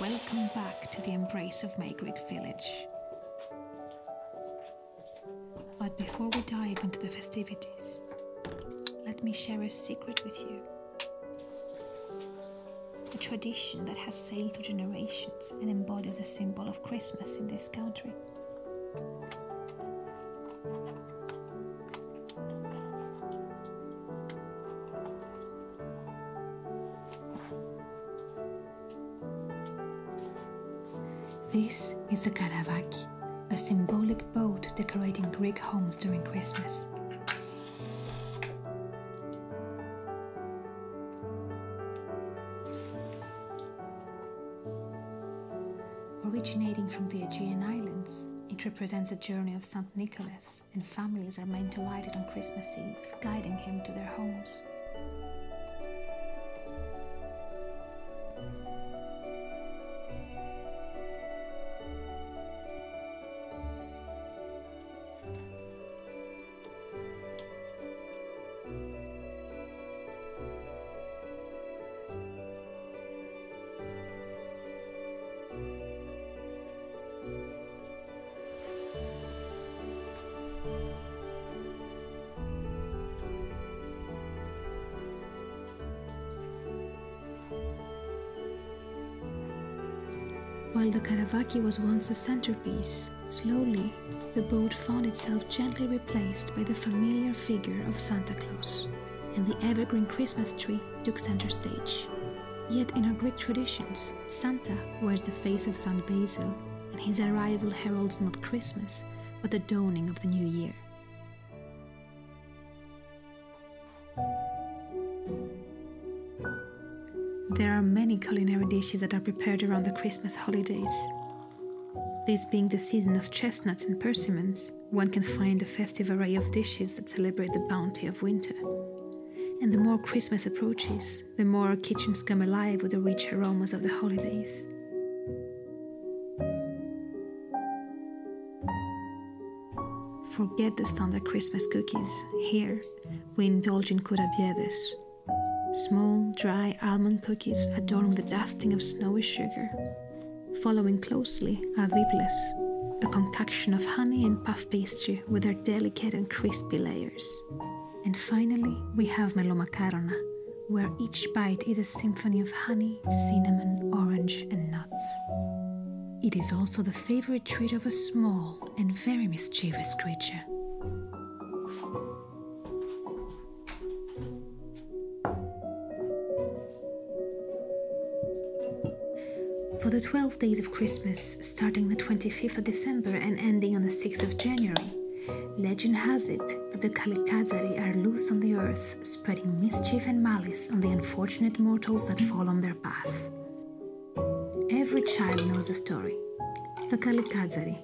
Welcome back to the embrace of Maygrig village. But before we dive into the festivities, let me share a secret with you. A tradition that has sailed through generations and embodies a symbol of Christmas in this country. This is the Karavaki, a symbolic boat decorating Greek homes during Christmas. Originating from the Aegean Islands, it represents the journey of St. Nicholas, and families are meant to light it on Christmas Eve, guiding him to their homes. While the Karavaki was once a centerpiece, slowly the boat found itself gently replaced by the familiar figure of Santa Claus, and the evergreen Christmas tree took center stage. Yet in our Greek traditions, Santa wears the face of Saint Basil, and his arrival heralds not Christmas, but the dawning of the new year. There are many culinary dishes that are prepared around the Christmas holidays. This being the season of chestnuts and persimmons, one can find a festive array of dishes that celebrate the bounty of winter. And the more Christmas approaches, the more our kitchens come alive with the rich aromas of the holidays. Forget the standard Christmas cookies. Here, we indulge in kourabiedes, small, dry almond cookies adorned with a dusting of snowy sugar. Following closely are diples, a concoction of honey and puff pastry with their delicate and crispy layers. And finally, we have melomakarona, where each bite is a symphony of honey, cinnamon, orange, and nuts. It is also the favorite treat of a small and very mischievous creature. For the 12 days of Christmas, starting the 25th of December and ending on the 6th of January, legend has it that the Kalikatzaroi are loose on the earth, spreading mischief and malice on the unfortunate mortals that fall on their path. Every child knows the story. The Kalikatzaroi,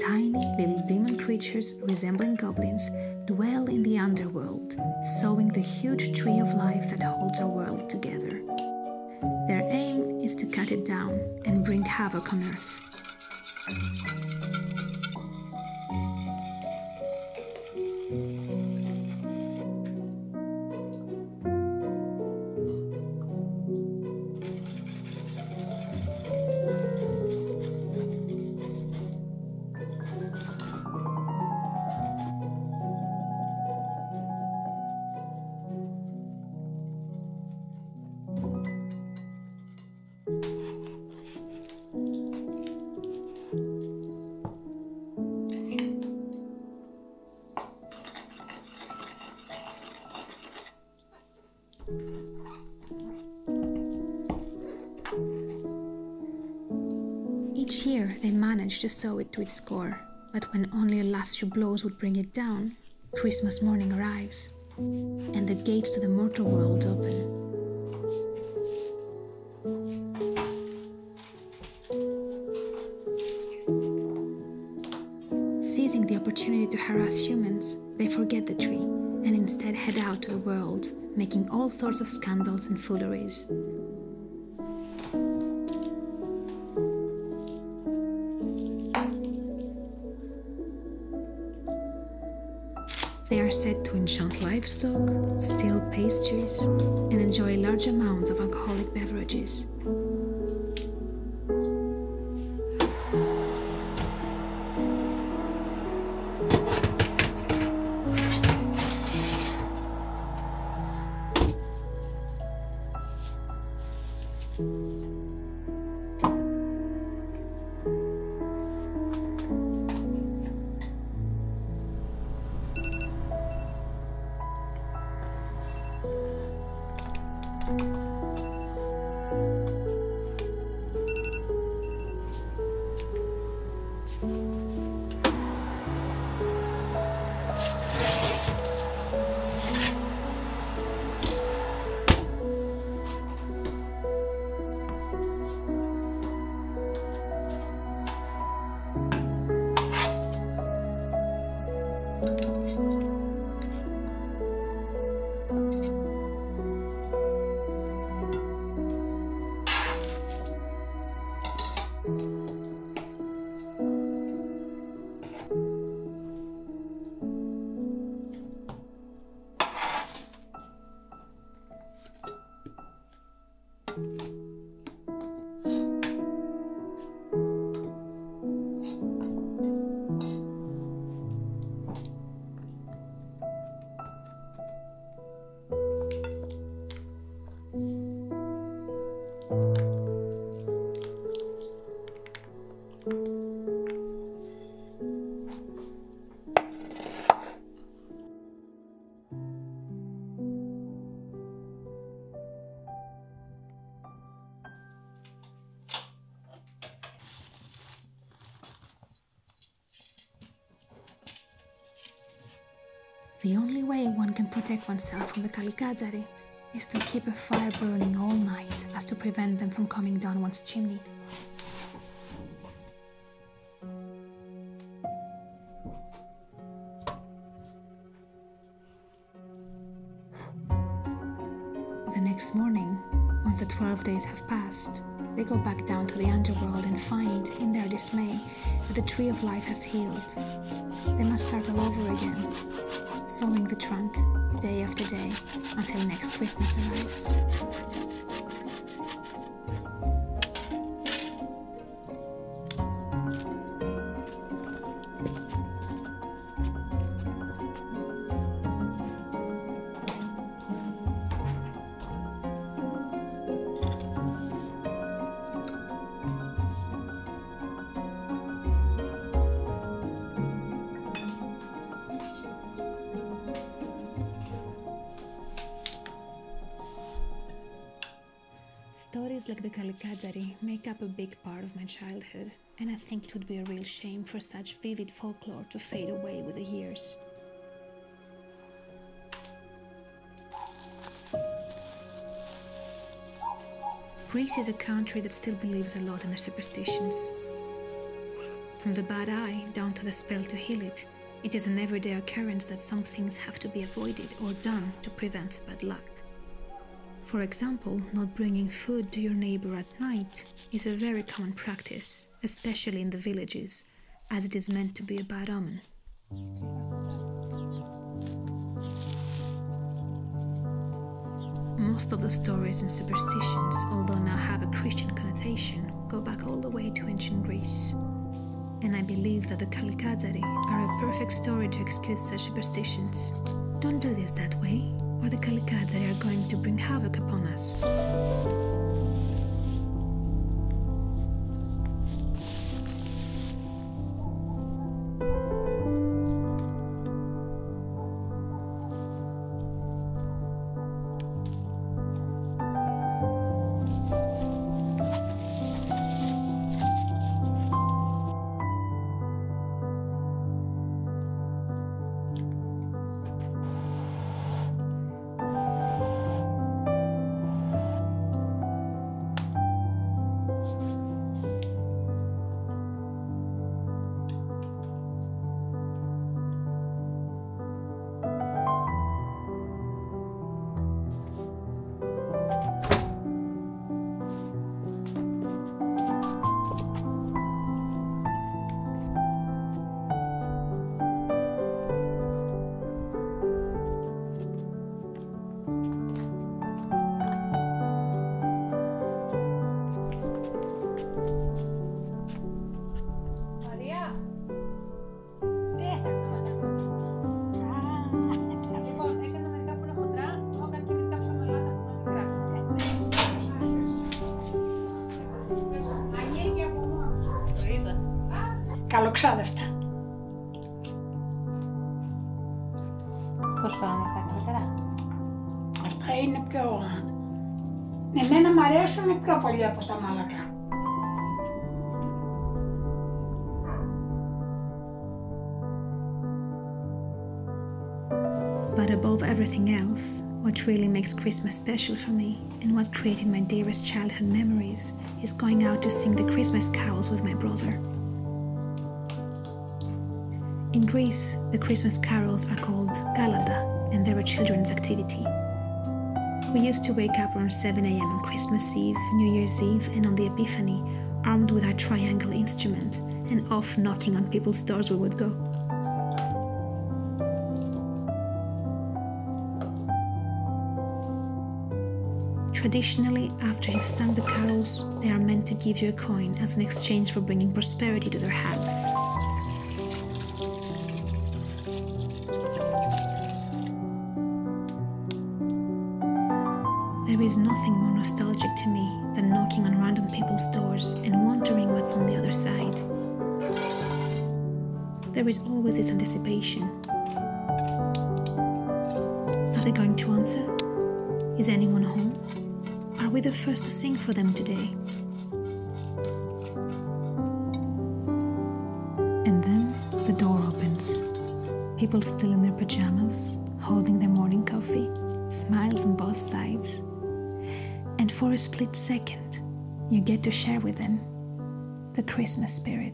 tiny little demon creatures resembling goblins, dwell in the underworld, sowing the huge tree of life that holds our world together. To cut it down and bring havoc on earth. Each year they managed to sew it to its core, but when only a last few blows would bring it down, Christmas morning arrives, and the gates to the mortal world open. Seizing the opportunity to harass humans, they forget the tree and instead head out to the world, making all sorts of scandals and fooleries. Said to enchant livestock, steal pastries, and enjoy large amounts of alcoholic beverages. The only way one can protect oneself from the Kalikatzaroi eh? Is to keep a fire burning all night as to prevent them from coming down one's chimney. The next morning, once the 12 days have passed, they go back the tree of life has healed. They must start all over again, sewing the trunk day after day until next Christmas arrives. Like the Kalikatzaroi make up a big part of my childhood, and I think it would be a real shame for such vivid folklore to fade away with the years. Greece is a country that still believes a lot in their superstitions. From the bad eye down to the spell to heal it, it is an everyday occurrence that some things have to be avoided or done to prevent bad luck. For example, not bringing food to your neighbor at night is a very common practice, especially in the villages, as it is meant to be a bad omen. Most of the stories and superstitions, although now have a Christian connotation, go back all the way to ancient Greece. And I believe that the Kalikatzaroi are a perfect story to excuse such superstitions. Don't do this that way, or the Kalikatzaroi are going to bring havoc upon us. But above everything else, what really makes Christmas special for me and what created my dearest childhood memories is going out to sing the Christmas carols with my brother. In Greece, the Christmas carols are called Galada and they're a children's activity. We used to wake up around 7 am on Christmas Eve, New Year's Eve, and on the Epiphany, armed with our triangle instrument, and off knocking on people's doors we would go. Traditionally, after you've sung the carols, they are meant to give you a coin as an exchange for bringing prosperity to their house. Is nothing more nostalgic to me than knocking on random people's doors and wondering what's on the other side. There is always this anticipation. Are they going to answer? Is anyone home? Are we the first to sing for them today? And then the door opens. People still in their pajamas, holding their morning coffee, smiles on both sides. And for a split second, you get to share with them the Christmas spirit.